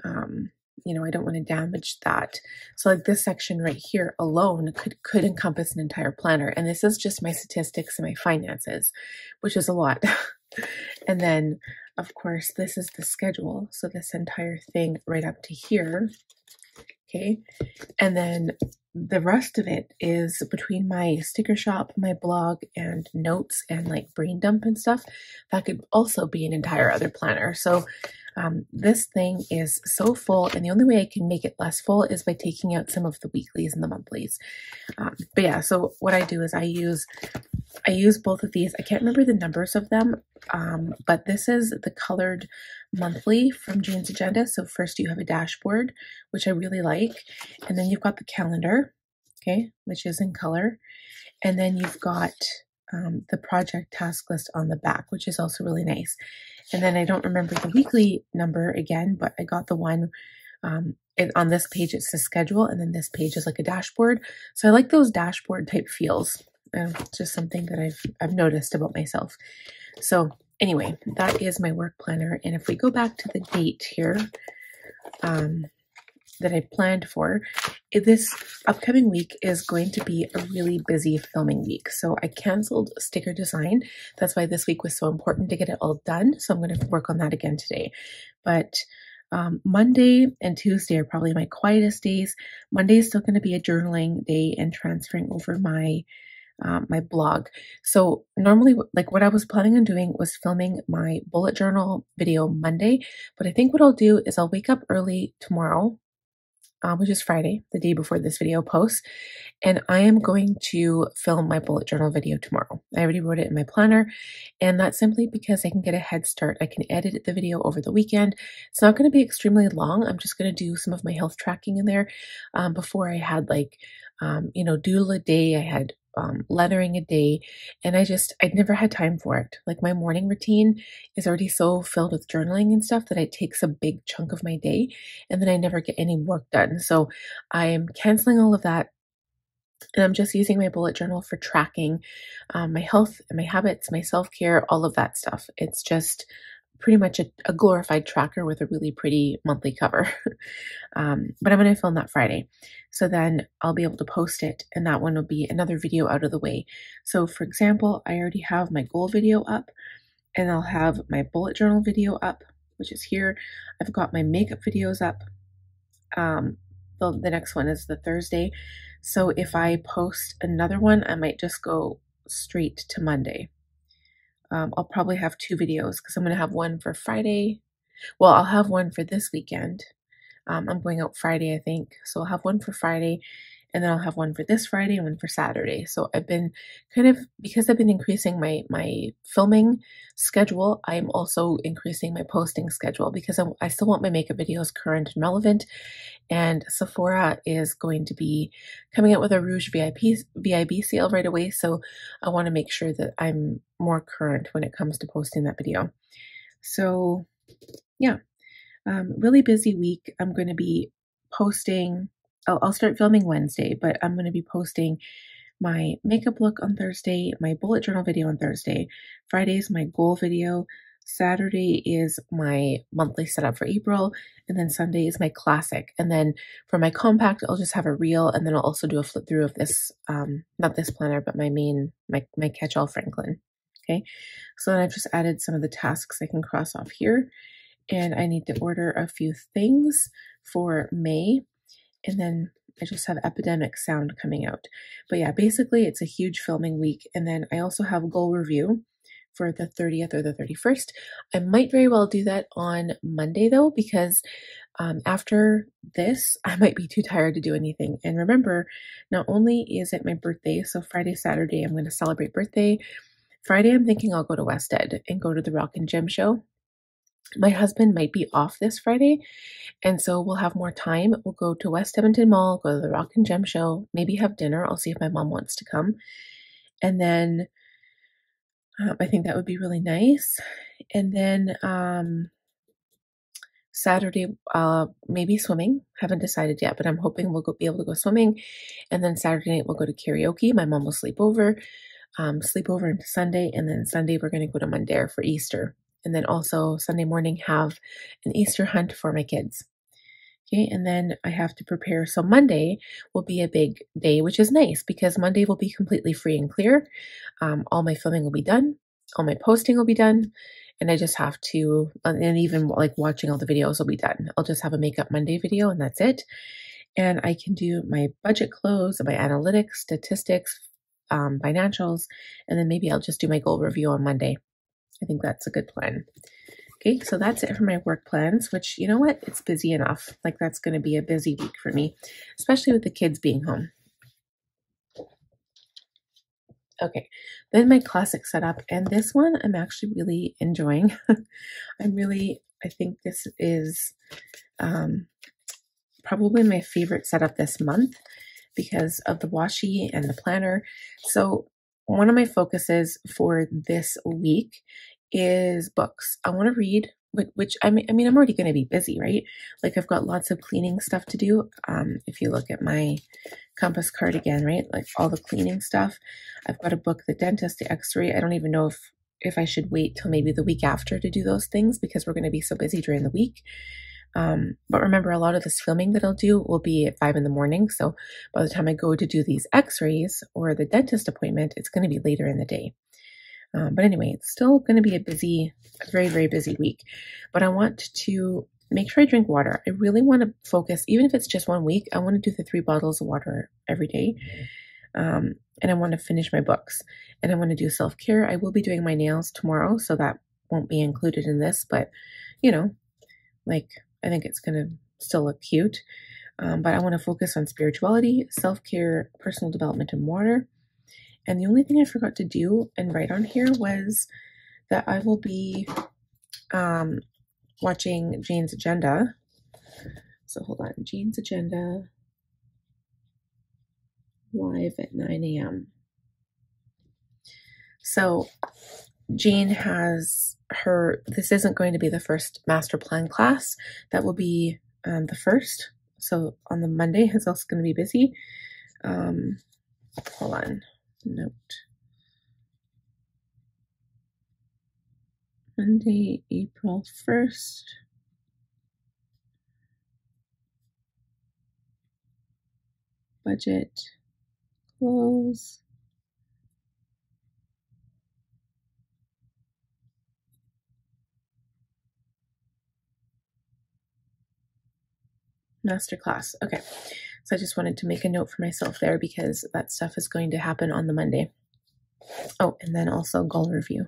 A: um, you know, I don't want to damage that. So like this section right here alone could, could encompass an entire planner. And this is just my statistics and my finances, which is a lot. [laughs] and then of course, this is the schedule. So this entire thing right up to here. Okay. And then the rest of it is between my sticker shop, my blog, and notes and like brain dump and stuff. That could also be an entire other planner. So um, this thing is so full, and the only way I can make it less full is by taking out some of the weeklies and the monthlies. Um, but yeah, so what I do is I use I use both of these. I can't remember the numbers of them, um, but this is the colored monthly from Jane's Agenda. So first you have a dashboard, which I really like, and then you've got the calendar, okay, which is in color, and then you've got um, the project task list on the back, which is also really nice. And then I don't remember the weekly number again, but I got the one um, it, on this page. It's the schedule, and then this page is like a dashboard. So I like those dashboard type feels. Uh, just something that I've I've noticed about myself. So anyway, that is my work planner. And if we go back to the date here, um, that I planned for. This upcoming week is going to be a really busy filming week. So I canceled sticker design. That's why this week was so important to get it all done. So I'm going to work on that again today. But um, Monday and Tuesday are probably my quietest days. Monday is still going to be a journaling day and transferring over my um, my blog. So normally, like what I was planning on doing was filming my bullet journal video Monday, but I think what I'll do is I'll wake up early tomorrow um, which is Friday, the day before this video posts. And I am going to film my bullet journal video tomorrow. I already wrote it in my planner, and that's simply because I can get a head start. I can edit the video over the weekend. It's not going to be extremely long. I'm just going to do some of my health tracking in there. Um, before I had like, um, you know, doodle a day. I had um, lettering a day. And I just, I'd never had time for it. Like my morning routine is already so filled with journaling and stuff that it takes a big chunk of my day. And then I never get any work done. So I am canceling all of that. And I'm just using my bullet journal for tracking um, my health, and my habits, my self care, all of that stuff. It's just pretty much a, a, glorified tracker with a really pretty monthly cover. [laughs] um, but I'm going to film that Friday. So then I'll be able to post it, and that one will be another video out of the way. So, for example, I already have my goal video up, and I'll have my bullet journal video up, which is here. I've got my makeup videos up. Um, the, the next one is the Thursday. So if I post another one, I might just go straight to Monday um, I'll probably have two videos because I'm going to have one for Friday. Well, I'll have one for this weekend. Um, I'm going out Friday, I think. So I'll have one for Friday. And then I'll have one for this Friday and one for Saturday. So I've been kind of because I've been increasing my my filming schedule, I'm also increasing my posting schedule because I, I still want my makeup videos current and relevant. And Sephora is going to be coming out with a Rouge VIP VIB sale right away, so I want to make sure that I'm more current when it comes to posting that video. So, yeah, um, really busy week. I'm going to be posting I'll, I'll start filming Wednesday, but I'm going to be posting my makeup look on Thursday, my bullet journal video on Thursday. Friday is my goal video. Saturday is my monthly setup for April, and then Sunday is my classic. And then for my compact, I'll just have a reel, and then I'll also do a flip through of this, um, not this planner, but my main, my, my catch-all Franklin. Okay, so then I've just added some of the tasks I can cross off here, and I need to order a few things for May and then I just have epidemic sound coming out. But yeah, basically it's a huge filming week. And then I also have goal review for the 30th or the 31st. I might very well do that on Monday though, because um, after this, [laughs] I might be too tired to do anything. And remember, not only is it my birthday, so Friday, Saturday, I'm going to celebrate birthday. Friday, I'm thinking I'll go to West Ed and go to the Rock and Gem show my husband might be off this Friday, and so we'll have more time. We'll go to West Edmonton Mall, go to the Rock and Gem show, maybe have dinner. I'll see if my mom wants to come. And then um, I think that would be really nice. And then um, Saturday, uh, maybe swimming. Haven't decided yet, but I'm hoping we'll go, be able to go swimming. And then Saturday night, we'll go to karaoke. My mom will sleep over, um, sleep over into Sunday. And then Sunday, we're going to go to Mundare for Easter and then also Sunday morning have an Easter hunt for my kids. Okay, and then I have to prepare. So Monday will be a big day, which is nice because Monday will be completely free and clear. Um, all my filming will be done, all my posting will be done, and I just have to, and even like watching all the videos will be done. I'll just have a makeup Monday video, and that's it. And I can do my budget close, my analytics, statistics, um, financials, and then maybe I'll just do my goal review on Monday. I think that's a good plan. Okay, so that's it for my work plans, which, you know what, it's busy enough. Like, that's going to be a busy week for me, especially with the kids being home. Okay, then my classic setup, and this one I'm actually really enjoying. [laughs] I'm really, I think this is um, probably my favorite setup this month because of the washi and the planner. So one of my focuses for this week is books. I want to read, which I mean, I mean, I'm already going to be busy, right? Like I've got lots of cleaning stuff to do. Um, if you look at my compass card again, right? Like all the cleaning stuff. I've got to book the dentist, the X-ray. I don't even know if if I should wait till maybe the week after to do those things because we're going to be so busy during the week. Um, but remember, a lot of this filming that I'll do will be at five in the morning. So by the time I go to do these x rays or the dentist appointment, it's going to be later in the day. Um, but anyway, it's still going to be a busy, a very, very busy week. But I want to make sure I drink water. I really want to focus, even if it's just one week, I want to do the three bottles of water every day. Um, and I want to finish my books and I want to do self care. I will be doing my nails tomorrow, so that won't be included in this, but you know, like I think it's going to still look cute. Um, but I want to focus on spirituality, self care, personal development, and water. And the only thing I forgot to do and write on here was that I will be um, watching Jane's Agenda. So hold on, Jane's Agenda live at 9 a.m. So Jane has her, this isn't going to be the first master plan class. That will be um, the first. So on the Monday, it's also going to be busy. Um, hold on, note. Monday, April 1st. Budget close. Masterclass. Okay. So I just wanted to make a note for myself there because that stuff is going to happen on the Monday. Oh, and then also goal review.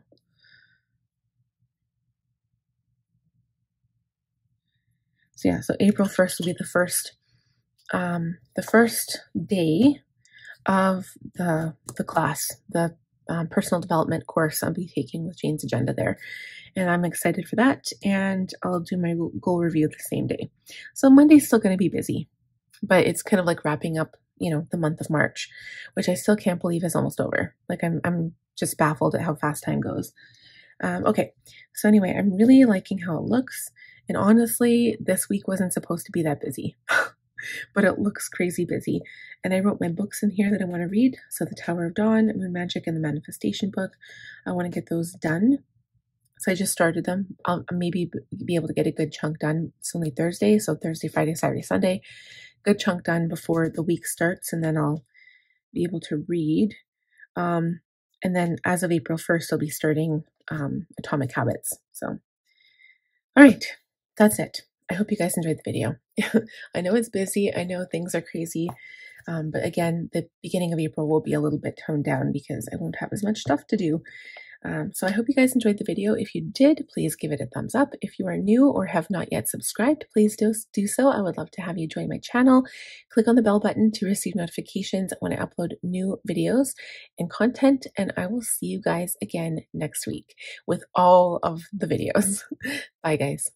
A: So yeah, so April 1st will be the first um, the first day of the the class, the um, personal development course I'll be taking with Jane's Agenda there. And I'm excited for that. And I'll do my goal review the same day. So Monday's still going to be busy, but it's kind of like wrapping up, you know, the month of March, which I still can't believe is almost over. Like I'm, I'm just baffled at how fast time goes. Um, okay. So anyway, I'm really liking how it looks. And honestly, this week wasn't supposed to be that busy. [laughs] but it looks crazy busy. And I wrote my books in here that I want to read. So The Tower of Dawn, Moon Magic, and the Manifestation book. I want to get those done. So I just started them. I'll maybe be able to get a good chunk done. It's only Thursday, so Thursday, Friday, Saturday, Sunday. Good chunk done before the week starts, and then I'll be able to read. Um, and then as of April 1st, I'll be starting um, Atomic Habits. So, all right, that's it. I hope you guys enjoyed the video. [laughs] I know it's busy. I know things are crazy. Um, but again, the beginning of April will be a little bit toned down because I won't have as much stuff to do. Um, so I hope you guys enjoyed the video. If you did, please give it a thumbs up. If you are new or have not yet subscribed, please do, do so. I would love to have you join my channel. Click on the bell button to receive notifications when I upload new videos and content. And I will see you guys again next week with all of the videos. [laughs] Bye guys.